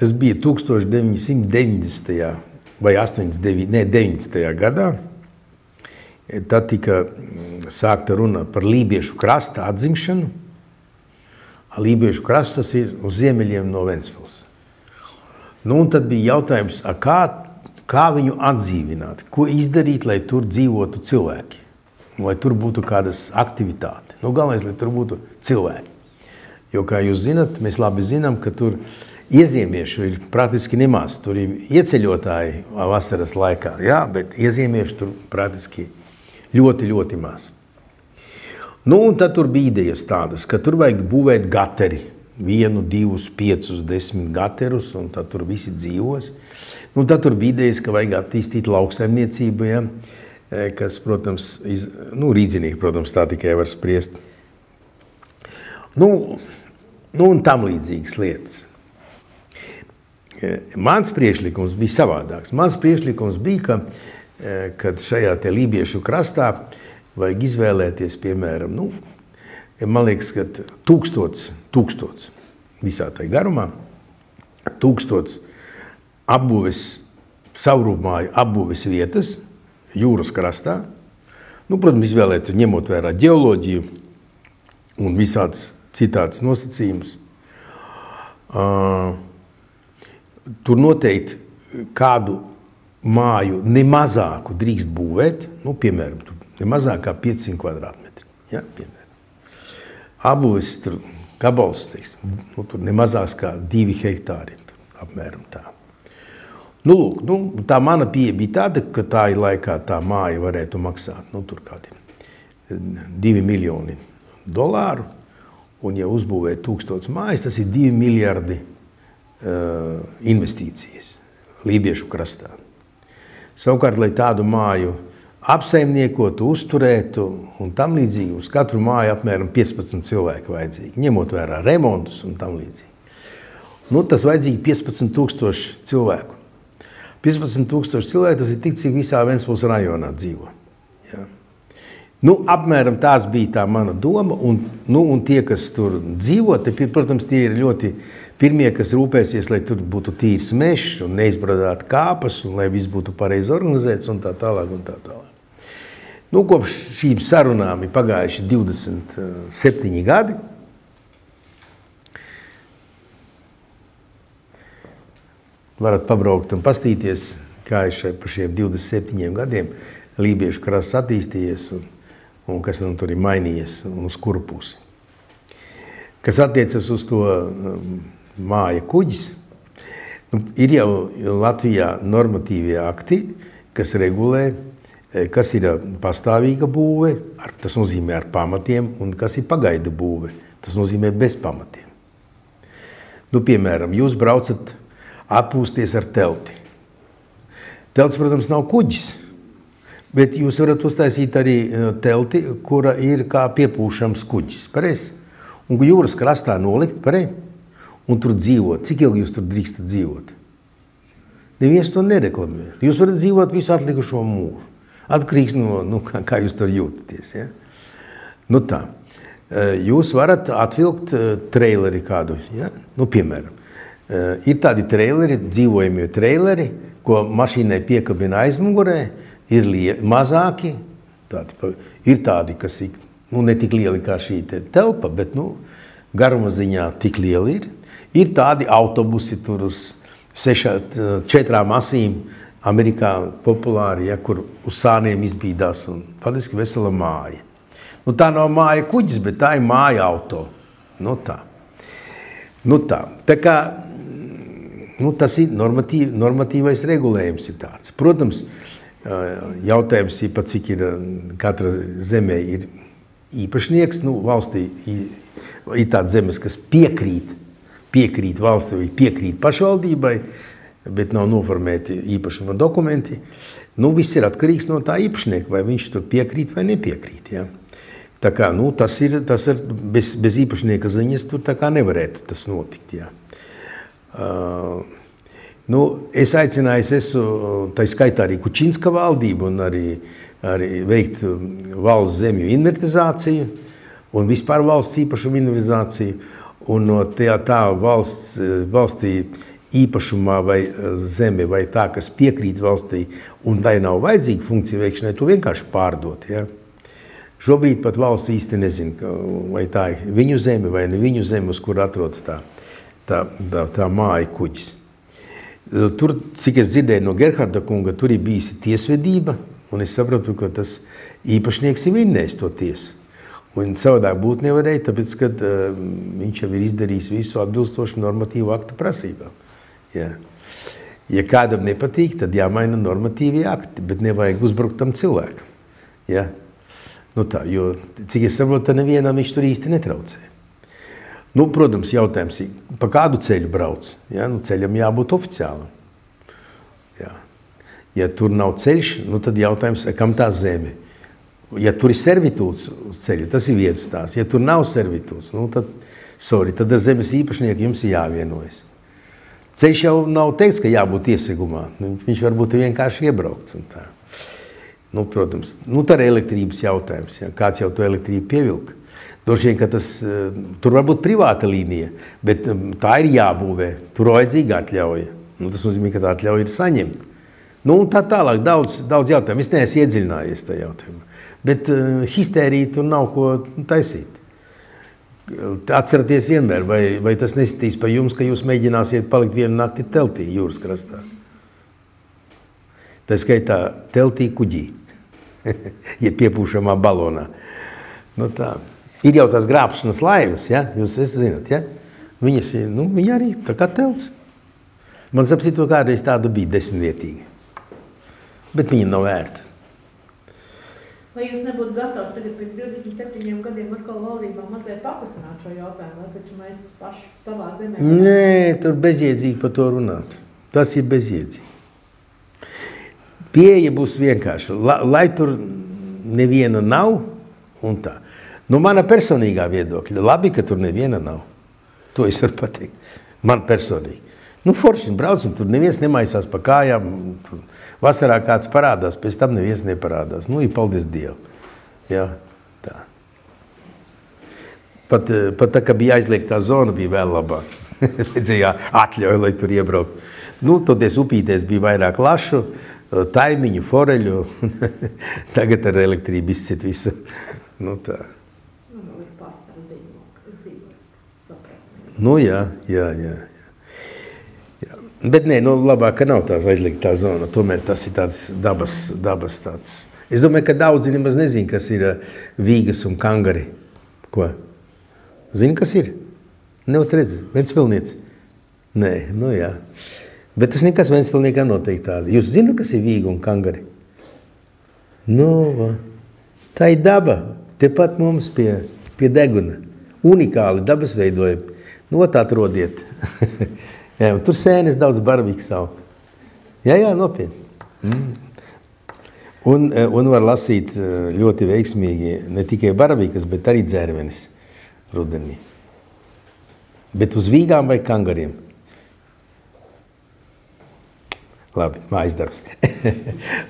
Tas bija 1990. vai 89, ne, 90. gadā. Tad tika mm, sākta runa par lībiešu krasta atzimšanu. Lībiešu krastas ir uz ziemeļiem no Ventspils. Nu, un tad bija jautājums, kā, kā viņu atdzīvināt, ko izdarīt, lai tur dzīvotu cilvēki, lai tur būtu kādas aktivitātes. Nu, galvenais, lai tur būtu cilvēki. Jo, kā jūs zinat, mēs labi zinām, ka tur iezīmiešu ir praktiski nemaz. Tur ir ieceļotāji vasaras laikā, jā, bet iezīmiešu tur praktiski ļoti, ļoti maz. Nu, un tad tur bija idejas tādas, ka tur vajag būvēt gateri. Vienu, divus, piecus, desmit gaterus, un tad tur visi dzīvos. Nu, tad tur bija idejas, ka vajag attīstīt lauksaimniecību, ja, kas, protams, iz, nu, rīdzinīgi, protams, tā tikai var spriest. Nu, nu un tam līdzīgas lietas. Mans priekšlikums bija savādāks. Mans priekšlikums bija, ka kad šajā lībiešu krastā vajag izvēlēties, piemēram, nu, man liekas, ka tūkstots, tūkstots visā tai garumā, tūkstots apbūves, savrūmāju apbūves vietas jūras krastā, nu, protams, izvēlēt, ņemot vērā ģeoloģiju un visādas citādas nosacījumus. Uh, tur noteikti kādu māju ne mazāku drīkst būvēt, nu, piemēram, ne mazāk kā 500 kvadrātmetri. Ja, piemēram. Abūves tur gabals, teiks, nu, tur ne mazāks kā 2 hektāri, tur, apmēram tā. Nu, lūk, nu, tā mana pieeja bija tāda, ka tā ir laikā tā māja varētu maksāt, nu, tur kādi 2 miljoni dolāru, un ja uzbūvē tūkstots mājas, tas ir 2 miljardi uh, investīcijas Lībiešu krastā. Savukārt, lai tādu māju apsaimniekotu, uzturētu un tam līdzīgi, uz katru māju apmēram 15 cilvēku vajadzīgi, ņemot vērā remontus un tam līdzīgi. Nu, tas vajadzīgi 15 tūkstoši cilvēku. 15 tūkstoši cilvēku, tas ir tik, cik visā Ventspils rajonā dzīvo. Ja. Nu, apmēram tās bija tā mana doma, un, nu, un tie, kas tur dzīvo, te, protams, tie ir ļoti Pirmie, kas rūpēsies, lai tur būtu tīrs mežs un neizbradātu kāpas, un lai viss būtu pareizi organizēts un tā tālāk. Un tā tālāk. Nu, kopš šīm sarunām ir pagājuši 27 gadi. Varat pabraukt un pastīties, kā ir šai, pa šiem 27 gadiem lībiešu krasts attīstījies un, un kas nu tur ir mainījies un uz kuru pusi. Kas attiecas uz to um, māja kuģis. Nu, ir jau Latvijā normatīvie akti, kas regulē, eh, kas ir pastāvīga būve, ar, tas nozīmē ar pamatiem, un kas ir pagaidu būve, tas nozīmē bez pamatiem. Nu, piemēram, jūs braucat atpūsties ar telti. Telts, protams, nav kuģis, bet jūs varat uztaisīt arī eh, telti, kura ir kā piepūšams kuģis, pareizi? Un jūras krastā nolikt, pareizi? Un tur dzīvot. Cik ilgi jūs tur drīkstat dzīvot? Neviens to nereklamē. Jūs varat dzīvot visu atlikušo mūžu. Atkarīgs no nu, kā, kā jūs tur jūtaties. Ja? Nu tā. Jūs varat atvilkt traileri kādu. Ja? Nu, piemēram, ir tādi traileri, dzīvojamie traileri, ko mašīnai piekabina aizmugurē, ir mazāki. Tādi, ir tādi, kas ir nu, ne tik lieli kā šī te telpa, bet nu, garuma ziņā tik lieli ir. Ir tādi autobusi tur uz sešā, četrām asīm, Amerikā populāri, ja, kur uz sāniem izbīdās un faktiski vesela māja. Nu, tā nav māja kuģis, bet tā ir māja auto. Nu, tā. Nu, tā. tā kā, nu, tas ir normatīv, normatīvais regulējums ir tāds. Protams, jautājums ir, pat cik ir katra zemē ir īpašnieks. Nu, valstī ir, ir tādas zemes, kas piekrīt piekrīt valsts vai piekrīt pašvaldībai, bet nav noformēti īpašuma dokumenti. Nu, viss ir atkarīgs no tā īpašnieka, vai viņš tur piekrīt vai nepiekrīt. Ja? Tā kā, nu, tas ir, tas ir bez, bez īpašnieka ziņas, tur tā kā nevarētu tas notikt. Ja? Uh, nu, es aicināju, es esmu tā skaitā arī Kučinska valdību un arī, arī veikt valsts zemju invertizāciju un vispār valsts īpašumu invertizāciju. Un no tā, tā valsts, valstī īpašumā vai zeme vai tā, kas piekrīt valstī un tai nav vajadzīga funkcija veikšanai, to vienkārši pārdot. Ja? Šobrīd pat valsts īsti nezina, vai tā ir viņu zeme vai ne viņu zeme, uz kur atrodas tā, tā, tā, tā māja kuģis. Tur, cik es dzirdēju no Gerharda kunga, tur ir bijusi tiesvedība, un es sapratu, ka tas īpašnieks ir vinnējis to tiesu. Un savādāk būt nevarēja, tāpēc, ka uh, viņš jau ir izdarījis visu atbilstoši normatīvu aktu prasībām. Ja. ja kādam nepatīk, tad jāmaina normatīvie akti, bet nevajag uzbrukt tam cilvēkam. Ja. Nu tā, jo, cik es saprotu, tad nevienam viņš tur īsti netraucē. Nu, protams, jautājums ir, pa kādu ceļu brauc? Ja? Nu, ceļam jābūt oficiālam. Ja. ja tur nav ceļš, nu, tad jautājums, kam tā zeme? Ja tur ir servitūts uz ceļa, tas ir viens stāsts. Ja tur nav servitūts, nu, tad, sorry, tad ar zemes īpašnieku jums ir jāvienojas. Ceļš jau nav teikts, ka jābūt iesegumā. Nu, viņš varbūt vienkārši iebraukts. Nu, protams, nu, tā ir elektrības jautājums. Ja? Kāds jau to elektrību pievilka? Droši vien, ka tas eh, tur var būt privāta līnija, bet eh, tā ir jābūvē. Tur vajadzīga atļauja. Nu, tas nozīmē, ka tā atļauja ir saņemta. Nu, tā tālāk, daudz, daudz jautājumu. Es neesmu iedziļinājies tajā jautājumā. Bet uh, histērija tur nav ko taisīt. Atcerieties vienmēr, vai, vai tas nesitīs pa jums, ka jūs mēģināsiet palikt vienu nakti teltī jūras krastā. Tā skaitā teltī kuģī, ja piepūšamā balonā. Nu tā. Ir jau tās grābšanas laivas, ja? jūs zināt, ja? Viņas nu, viņa arī tā kā telts. Man sapsīt, to kādreiz tāda bija desmitvietīga. Bet viņa nav vērta. Vai jūs nebūtu gatavs tagad pēc 27 gadiem atkal valdībā mazliet pakustināt šo jautājumu, vai taču mēs paši savā zemē? Nē, tur bezjēdzīgi par to runāt. Tas ir bezjēdzīgi. Pieeja būs vienkārša. La, lai tur neviena nav un tā. Nu, mana personīgā viedokļa. Labi, ka tur neviena nav. To es varu pateikt. Man personīgi. Nu, forši brauc, un tur neviens nemaisās pa kājām. Tur Vasarā kāds parādās, pēc tam neviens neparādās. Nu, ir paldies Dievam. Ja, tā. Pat, eh, pat tā, ka bija aizliegtā zona, bija vēl labāk. Redzējā atļauja, lai tur iebraukt. Nu, toties upīties bija vairāk lašu, eh, taimiņu, foreļu. Tagad ar elektrību izcit visu. Nu, tā. Nu, jā, jā, jā. Bet nē, nu, labāk, ka nav tās aizliegtā zona. Tomēr tas ir tāds dabas, dabas tāds. Es domāju, ka daudzi nemaz nezin, kas ir uh, vīgas un kangari. Ko? Zini, kas ir? Nevat redz, Ventspilniec. Nē, nu jā. Bet tas nekas Ventspilniekam noteikti tādi. Jūs zināt, kas ir vīga un kangari? Nu, tā ir daba. Tepat mums pie, pie deguna. Unikāli dabas veidojumi. Nu, tā atrodiet. Jā, tur sēnes daudz barvīgs savu. Jā, jā, nopietni. Mm. Un, eh, un var lasīt eh, ļoti veiksmīgi ne tikai baravīkas, bet arī dzērvenis rudenī. Bet uz vīgām vai kangariem? Labi, mājas darbs.